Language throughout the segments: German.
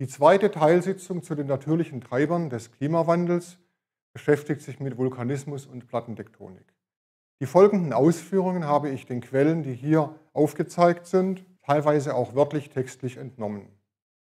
Die zweite Teilsitzung zu den natürlichen Treibern des Klimawandels beschäftigt sich mit Vulkanismus und Plattentektonik. Die folgenden Ausführungen habe ich den Quellen, die hier aufgezeigt sind, teilweise auch wörtlich textlich entnommen.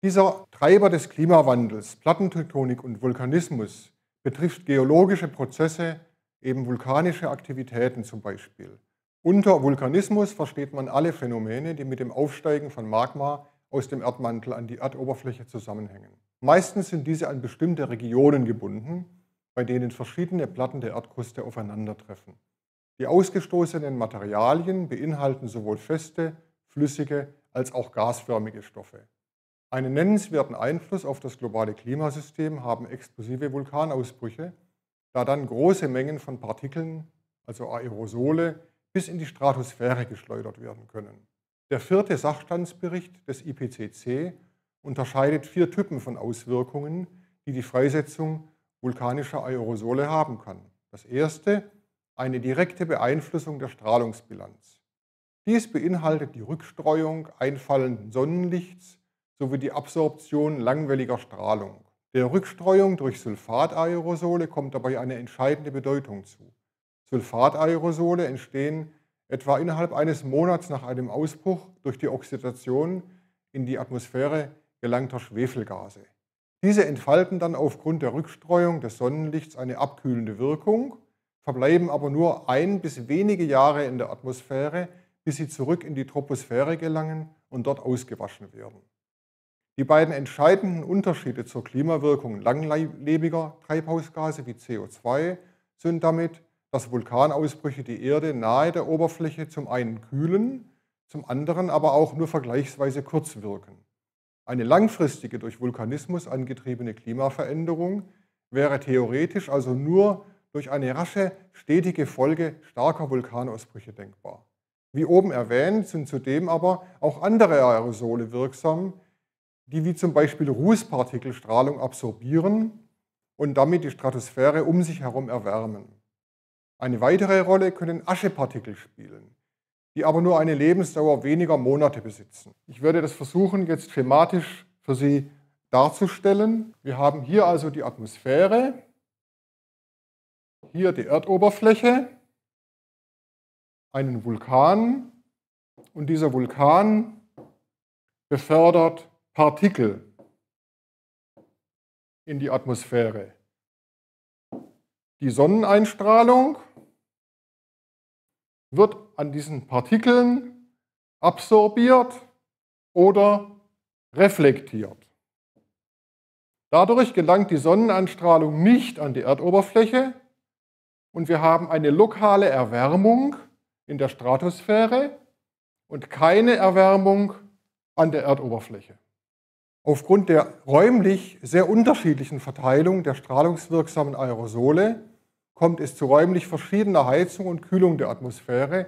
Dieser Treiber des Klimawandels, Plattentektonik und Vulkanismus, betrifft geologische Prozesse, eben vulkanische Aktivitäten zum Beispiel. Unter Vulkanismus versteht man alle Phänomene, die mit dem Aufsteigen von Magma aus dem Erdmantel an die Erdoberfläche zusammenhängen. Meistens sind diese an bestimmte Regionen gebunden, bei denen verschiedene Platten der Erdkruste aufeinandertreffen. Die ausgestoßenen Materialien beinhalten sowohl feste, flüssige als auch gasförmige Stoffe. Einen nennenswerten Einfluss auf das globale Klimasystem haben explosive Vulkanausbrüche, da dann große Mengen von Partikeln, also Aerosole, bis in die Stratosphäre geschleudert werden können. Der vierte Sachstandsbericht des IPCC unterscheidet vier Typen von Auswirkungen, die die Freisetzung vulkanischer Aerosole haben kann. Das erste, eine direkte Beeinflussung der Strahlungsbilanz. Dies beinhaltet die Rückstreuung einfallenden Sonnenlichts sowie die Absorption langwelliger Strahlung. Der Rückstreuung durch Sulfataerosole kommt dabei eine entscheidende Bedeutung zu. Sulfataerosole entstehen etwa innerhalb eines Monats nach einem Ausbruch durch die Oxidation in die Atmosphäre gelangter Schwefelgase. Diese entfalten dann aufgrund der Rückstreuung des Sonnenlichts eine abkühlende Wirkung, verbleiben aber nur ein bis wenige Jahre in der Atmosphäre, bis sie zurück in die Troposphäre gelangen und dort ausgewaschen werden. Die beiden entscheidenden Unterschiede zur Klimawirkung langlebiger Treibhausgase wie CO2 sind damit, dass Vulkanausbrüche die Erde nahe der Oberfläche zum einen kühlen, zum anderen aber auch nur vergleichsweise kurz wirken. Eine langfristige durch Vulkanismus angetriebene Klimaveränderung wäre theoretisch also nur durch eine rasche, stetige Folge starker Vulkanausbrüche denkbar. Wie oben erwähnt sind zudem aber auch andere Aerosole wirksam, die wie zum Beispiel Rußpartikelstrahlung absorbieren und damit die Stratosphäre um sich herum erwärmen. Eine weitere Rolle können Aschepartikel spielen, die aber nur eine Lebensdauer weniger Monate besitzen. Ich werde das versuchen jetzt schematisch für Sie darzustellen. Wir haben hier also die Atmosphäre, hier die Erdoberfläche, einen Vulkan und dieser Vulkan befördert Partikel in die Atmosphäre. Die Sonneneinstrahlung wird an diesen Partikeln absorbiert oder reflektiert. Dadurch gelangt die Sonneneinstrahlung nicht an die Erdoberfläche und wir haben eine lokale Erwärmung in der Stratosphäre und keine Erwärmung an der Erdoberfläche. Aufgrund der räumlich sehr unterschiedlichen Verteilung der strahlungswirksamen Aerosole kommt es zu räumlich verschiedener Heizung und Kühlung der Atmosphäre,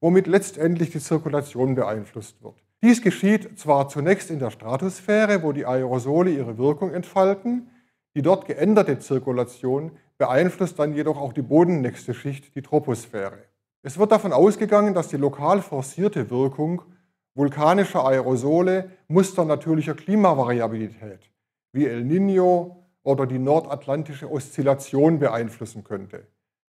womit letztendlich die Zirkulation beeinflusst wird. Dies geschieht zwar zunächst in der Stratosphäre, wo die Aerosole ihre Wirkung entfalten, die dort geänderte Zirkulation beeinflusst dann jedoch auch die bodennächste Schicht, die Troposphäre. Es wird davon ausgegangen, dass die lokal forcierte Wirkung vulkanischer Aerosole Muster natürlicher Klimavariabilität wie El Niño oder die nordatlantische Oszillation beeinflussen könnte.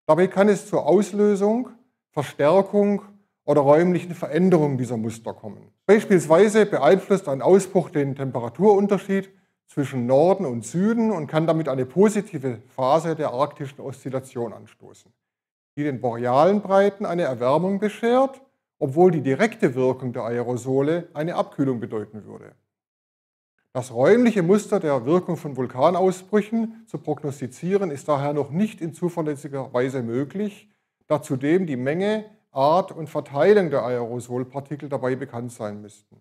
Dabei kann es zur Auslösung, Verstärkung oder räumlichen Veränderung dieser Muster kommen. Beispielsweise beeinflusst ein Ausbruch den Temperaturunterschied zwischen Norden und Süden und kann damit eine positive Phase der arktischen Oszillation anstoßen, die den borealen Breiten eine Erwärmung beschert obwohl die direkte Wirkung der Aerosole eine Abkühlung bedeuten würde. Das räumliche Muster der Wirkung von Vulkanausbrüchen zu prognostizieren ist daher noch nicht in zuverlässiger Weise möglich, da zudem die Menge, Art und Verteilung der Aerosolpartikel dabei bekannt sein müssten.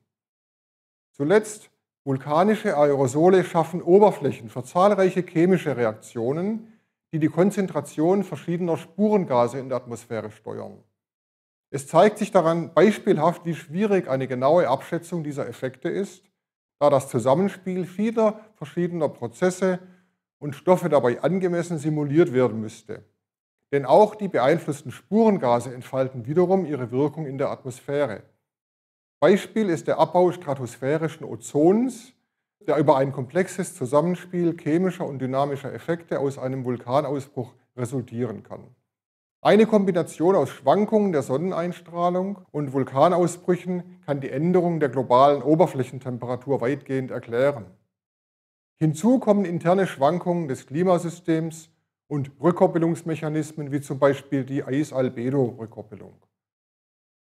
Zuletzt, vulkanische Aerosole schaffen Oberflächen für zahlreiche chemische Reaktionen, die die Konzentration verschiedener Spurengase in der Atmosphäre steuern. Es zeigt sich daran beispielhaft, wie schwierig eine genaue Abschätzung dieser Effekte ist, da das Zusammenspiel vieler verschiedener Prozesse und Stoffe dabei angemessen simuliert werden müsste. Denn auch die beeinflussten Spurengase entfalten wiederum ihre Wirkung in der Atmosphäre. Beispiel ist der Abbau stratosphärischen Ozons, der über ein komplexes Zusammenspiel chemischer und dynamischer Effekte aus einem Vulkanausbruch resultieren kann. Eine Kombination aus Schwankungen der Sonneneinstrahlung und Vulkanausbrüchen kann die Änderung der globalen Oberflächentemperatur weitgehend erklären. Hinzu kommen interne Schwankungen des Klimasystems und Rückkoppelungsmechanismen wie zum Beispiel die Eis-Albedo-Rückkoppelung.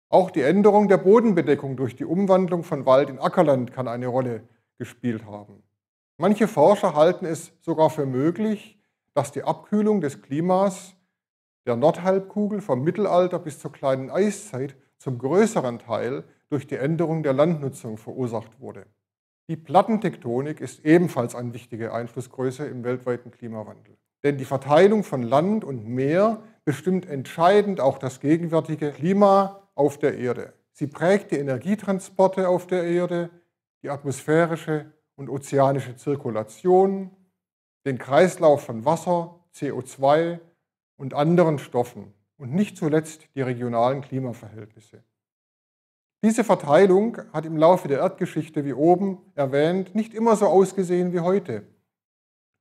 Auch die Änderung der Bodenbedeckung durch die Umwandlung von Wald in Ackerland kann eine Rolle gespielt haben. Manche Forscher halten es sogar für möglich, dass die Abkühlung des Klimas der Nordhalbkugel vom Mittelalter bis zur kleinen Eiszeit zum größeren Teil durch die Änderung der Landnutzung verursacht wurde. Die Plattentektonik ist ebenfalls eine wichtige Einflussgröße im weltweiten Klimawandel. Denn die Verteilung von Land und Meer bestimmt entscheidend auch das gegenwärtige Klima auf der Erde. Sie prägt die Energietransporte auf der Erde, die atmosphärische und ozeanische Zirkulation, den Kreislauf von Wasser, CO2 und anderen Stoffen und nicht zuletzt die regionalen Klimaverhältnisse. Diese Verteilung hat im Laufe der Erdgeschichte, wie oben erwähnt, nicht immer so ausgesehen wie heute.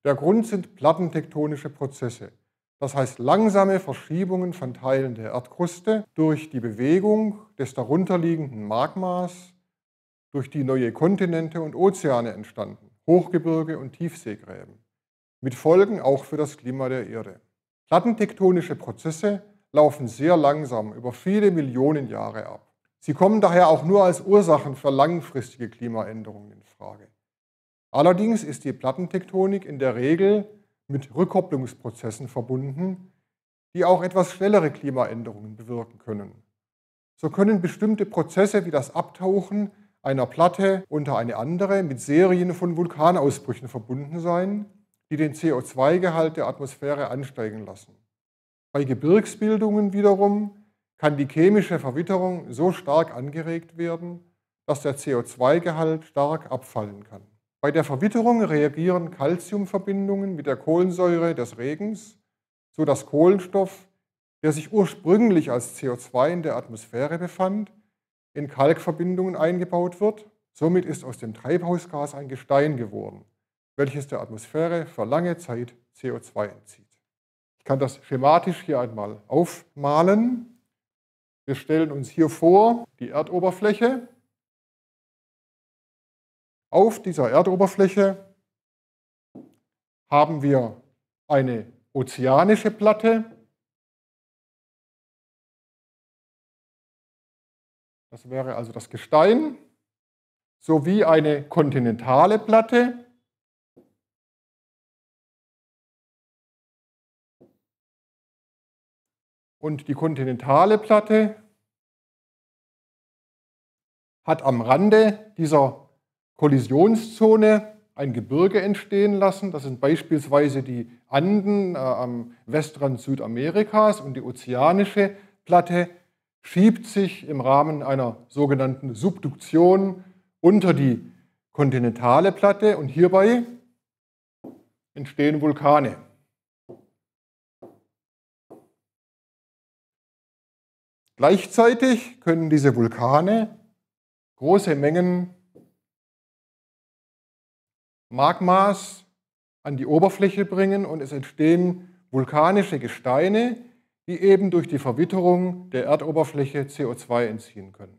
Der Grund sind plattentektonische Prozesse, das heißt langsame Verschiebungen von Teilen der Erdkruste durch die Bewegung des darunterliegenden Magmas, durch die neue Kontinente und Ozeane entstanden, Hochgebirge und Tiefseegräben, mit Folgen auch für das Klima der Erde. Plattentektonische Prozesse laufen sehr langsam über viele Millionen Jahre ab. Sie kommen daher auch nur als Ursachen für langfristige Klimaänderungen in Frage. Allerdings ist die Plattentektonik in der Regel mit Rückkopplungsprozessen verbunden, die auch etwas schnellere Klimaänderungen bewirken können. So können bestimmte Prozesse wie das Abtauchen einer Platte unter eine andere mit Serien von Vulkanausbrüchen verbunden sein, die den CO2-Gehalt der Atmosphäre ansteigen lassen. Bei Gebirgsbildungen wiederum kann die chemische Verwitterung so stark angeregt werden, dass der CO2-Gehalt stark abfallen kann. Bei der Verwitterung reagieren Calciumverbindungen mit der Kohlensäure des Regens, sodass Kohlenstoff, der sich ursprünglich als CO2 in der Atmosphäre befand, in Kalkverbindungen eingebaut wird. Somit ist aus dem Treibhausgas ein Gestein geworden, welches der Atmosphäre für lange Zeit CO2 entzieht. Ich kann das schematisch hier einmal aufmalen. Wir stellen uns hier vor die Erdoberfläche auf dieser Erdoberfläche haben wir eine ozeanische Platte. Das wäre also das Gestein, sowie eine kontinentale Platte. Und die kontinentale Platte hat am Rande dieser Kollisionszone ein Gebirge entstehen lassen. Das sind beispielsweise die Anden äh, am Westrand Südamerikas und die ozeanische Platte schiebt sich im Rahmen einer sogenannten Subduktion unter die kontinentale Platte und hierbei entstehen Vulkane. Gleichzeitig können diese Vulkane große Mengen Magmas an die Oberfläche bringen und es entstehen vulkanische Gesteine, die eben durch die Verwitterung der Erdoberfläche CO2 entziehen können.